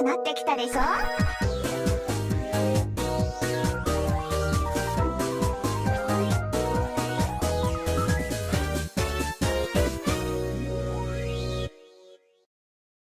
くなってきたでしょ？